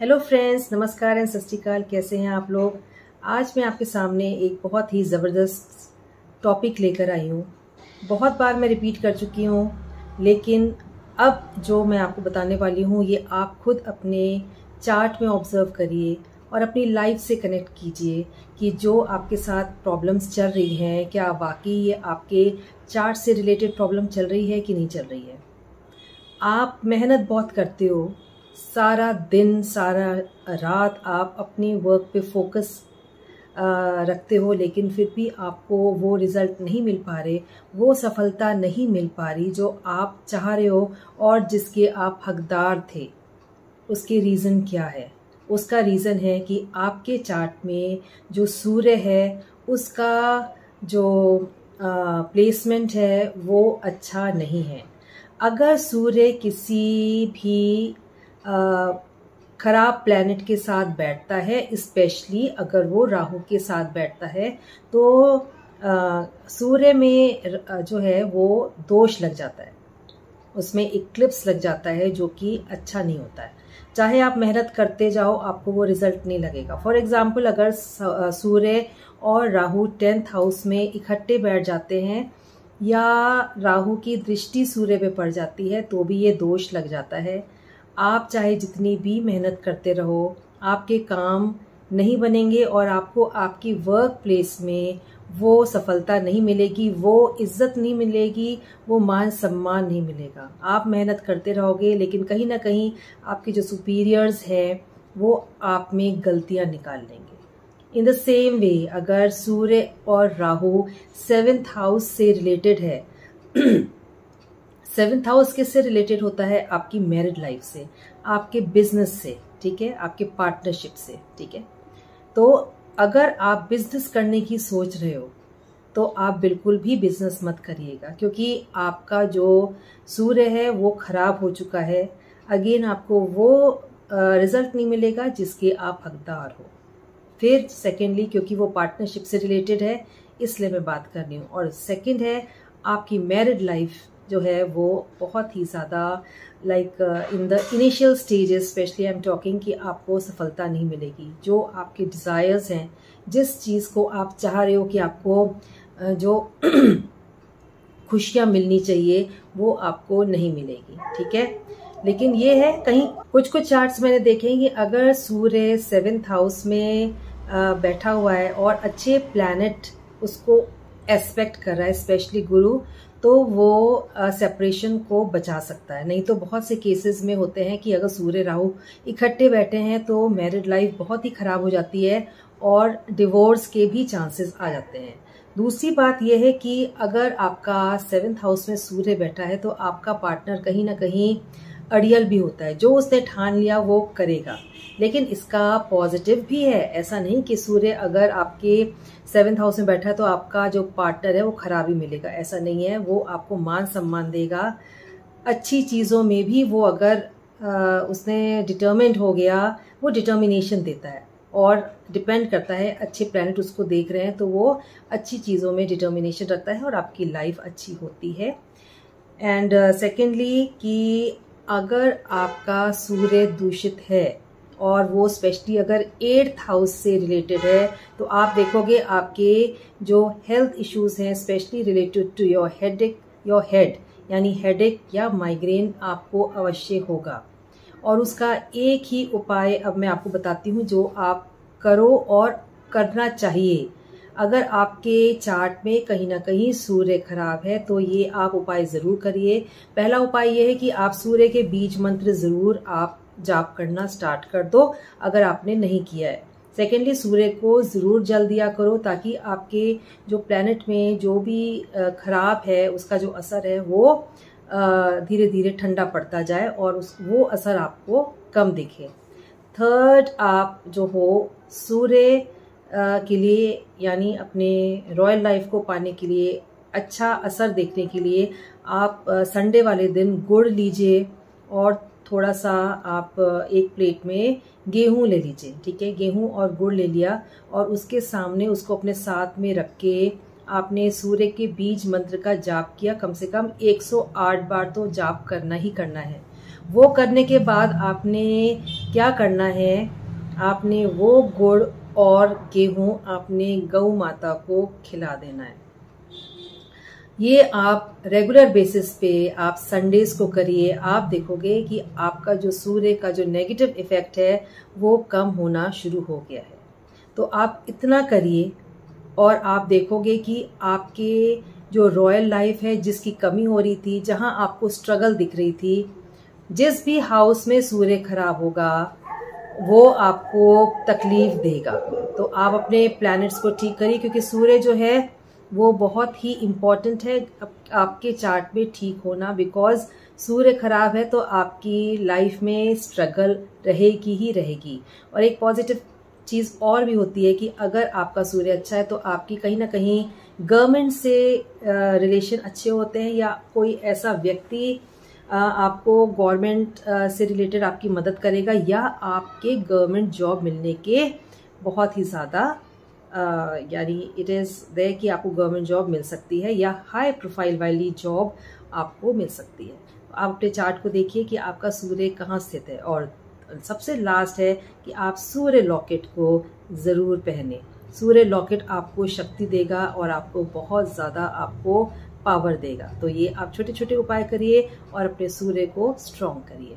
Hello friends नमस्कार and सत कैसे हैं आप लोग? आज मैं आपके सामने एक बहुत ही ज़बरदस्त टॉपिक लेकर आई हूँ। बहुत बार मैं रिपीट कर चुकी हूँ, लेकिन अब जो मैं आपको बताने वाली हूँ, ये आप खुद अपने चार्ट में ऑब्ज़र्व करिए और अपनी लाइफ से कनेक्ट कीजिए कि जो आपके साथ प्रॉब्लम्स चल रही हैं, क्या वाकई ये आपके चार्ट से रिलेटेड प्रॉब्लम चल रही है कि नहीं चल रही है। आप मेहनत बहुत करते हो सारा दिन, सारा रात आप अपनी वर्क पे फोकस रखते हो, लेकिन फिर भी आपको वो रिज़ल्ट नहीं मिल पा रहे, वो सफलता नहीं मिल पा रही जो आप चाह रहे हो और जिसके आप हकदार थे। उसके रीज़न क्या है? उसका रीज़न है कि आपके चार्ट में जो सूर्य है, उसका जो प्लेसमेंट है वो अच्छा नहीं है। अगर सूर्य किसी भी खराब प्लैनेट के साथ बैठता है स्पेशली अगर वो राहु के साथ बैठता है तो सूर्य में जो है वो दोष लग जाता है। उसमें इक्लिप्स लग जाता है जो कि अच्छा नहीं होता है। चाहे आप मेहनत करते जाओ, आपको वो रिज़ल्ट नहीं लगेगा। फॉर एग्ज़ाम्पल अगर सूर्य और राहु टेंथ हाउस में इकट्ठे बैठ जाते हैं, या राहु की दृष्टि सूर्य पे पड़ जाती है तो भी ये दोष लग जाता है। आप चाहे जितनी भी मेहनत करते रहो, आपके काम नहीं बनेंगे और आपको आपकी वर्क प्लेस में वो सफलता नहीं मिलेगी, वो इज़्ज़त नहीं मिलेगी, वो मान सम्मान नहीं मिलेगा। आप मेहनत करते रहोगे, लेकिन कहीं ना कहीं आपके जो सुपीरियर्स हैं, वो आप में गलतियाँ निकाल लेंगे। इन द सेम वे अगर सूर्य और राहु सेवेंथ हाउस से रिलेटेड है सेवेंथ हाउस किससे रिलेटेड होता है? आपकी मैरिड लाइफ से, आपके बिज़नेस से, ठीक है? आपके पार्टनरशिप से, ठीक है? तो अगर आप बिज़नेस करने की सोच रहे हो तो आप बिल्कुल भी बिज़नेस मत करिएगा, क्योंकि आपका जो सूर्य है, वो खराब हो चुका है। अगेन आपको वो रिज़ल्ट नहीं मिलेगा जिसके आप हकदार हो। फिर सेकेंडली क्योंकि वो पार्टनरशिप से रिलेटेड है, इसलिए मैं बात कर रही हूँ। और सेकेंड है, आपकी मैरिड लाइफ जो है वो बहुत ही ज़्यादा like in the initial stages specially I am talking कि आपको सफलता नहीं मिलेगी। जो आपके डिज़ायर्स हैं जिस चीज़ को आप चाह रहे हो कि आपको uh, जो खुशियाँ मिलनी चाहिए वो आपको नहीं मिलेगी ठीक है? लेकिन ये है कहीं कुछ कुछ चार्ट्स मैंने देखे कि अगर सूर्य सेवेंथ हाउस में uh, बैठा हुआ है और अच्छे प्लानट उसको एस्पेक्ट कर रहा है स्पेशली गुरु तो वो सेपरेशन को बचा सकता है। नहीं तो बहुत से केसेस में होते हैं कि अगर सूर्य राहु इकट्ठे बैठे हैं तो मैरिड लाइफ बहुत ही खराब हो जाती है और डिवोर्स के भी चांसेस आ जाते हैं। दूसरी बात यह है कि अगर आपका सेवेंथ हाउस में सूर्य बैठा है तो आपका पार्टनर कहीं ना कहीं अड़ियल भी होता है। जो उसने ठान लिया वो करेगा। लेकिन इसका पॉजिटिव भी है। ऐसा नहीं कि सूर्य अगर आपके सेवेंथ हाउस में बैठा है तो आपका जो पार्टनर है वो खराब मिलेगा। ऐसा नहीं है। वो आपको मान सम्मान देगा। अच्छी चीज़ों में भी वो अगर आ, उसने डिटर्मेंट हो गया वो डिटर्मिनेशन देता है। और डिपेंड करता है अच्छे प्लानट उसको देख रहे हैं तो वो अच्छी चीज़ों में डिटर्मिनेशन रखता है और आपकी लाइफ अच्छी होती है। एंड सेकेंडली uh, कि अगर आपका सूर्य दूषित है और वो स्पेशली अगर एट्थ हाउस से रिलेटेड है तो आप देखोगे आपके जो हेल्थ इश्यूज़ हैं specially related to your head your head यानी हेडेक या माइग्रेन आपको अवश्य होगा। और उसका एक ही उपाय अब मैं आपको बताती हूँ जो आप करो और करना चाहिए। अगर आपके चार्ट में कहीं ना कहीं सूर्य खराब है तो ये आप उपाय ज़रूर करिए। पहला उपाय ये है कि आप सूर्य के बीज मंत्र ज़रूर आप जाप करना स्टार्ट कर दो, अगर आपने नहीं किया है। सेकेंडली सूर्य को ज़रूर जल दिया करो, ताकि आपके जो प्लेनेट में जो भी खराब है, उसका जो असर है, वो धीरे धीरे ठंडा पड़ता जाए और उस, वो असर आपको कम दिखे। थर्ड आप जो हो, सूर्य के लिए, यानी अपने रॉयल लाइफ को पाने के लिए अच्छा असर देखने के लिए आप संडे वाले दिन गुड़ लीजिए और थोड़ा सा आप एक प्लेट में गेहूँ ले लीजिए, ठीक है? गेहूँ और गुड़ ले लिया और उसके सामने उसको अपने साथ में रख के आपने सूर्य के बीज मंत्र का जाप किया। कम से कम 108 बार तो जाप करना ही करना है। वो करने के बाद आपने क्या करना है? आपने वो गुड़ और गेहूँ आपने गौ माता को खिला देना है। ये आप रेगुलर बेसिस पे आप संडेज को करिए। आप देखोगे कि आपका जो सूर्य का जो नेगेटिव इफ़ेक्ट है, वो कम होना शुरू हो गया है। तो आप इतना करिए और आप देखोगे कि आपके जो रॉयल लाइफ है, जिसकी कमी हो रही थी, जहाँ आपको स्ट्रगल दिख रही थी, जिस भी हाउस में सूर्य खराब होगा वो आपको तकलीफ़ देगा। तो आप अपने प्लैनेट्स को ठीक करिए, क्योंकि सूर्य जो है, वो बहुत ही इंपॉर्टेंट है। आपके चार्ट में ठीक होना बिकॉज़ सूर्य खराब है तो आपकी लाइफ में स्ट्रगल रहेगी ही रहेगी। और एक पॉजिटिव चीज़ और भी होती है कि अगर आपका सूर्य अच्छा है तो आपकी कहीं ना कहीं गवर्नमेंट से रिलेशन अच्छे होते हैं, या कोई ऐसा व्यक्ति आपको गवर्नमेंट से रिलेटेड आपकी मदद करेगा या आपके गवर्नमेंट जॉब मिलने के बहुत ही ज़्यादा यानी इट इज़ दे कि आपको गवर्नमेंट जॉब मिल सकती है या हाई प्रोफ़ाइल वाली जॉब आपको मिल सकती है। आप अपने चार्ट को देखिए कि आपका सूर्य कहाँ स्थित है और सबसे लास्ट है कि आप सूर्य लॉकेट को ज़रूर पहने। सूर्य लॉकेट आपको शक्ति देगा और आपको बहुत ज़्यादा आपको पावर देगा। तो ये आप छोटे छोटे उपाय करिए और अपने सूर्य को स्ट्रॉन्ग करिए।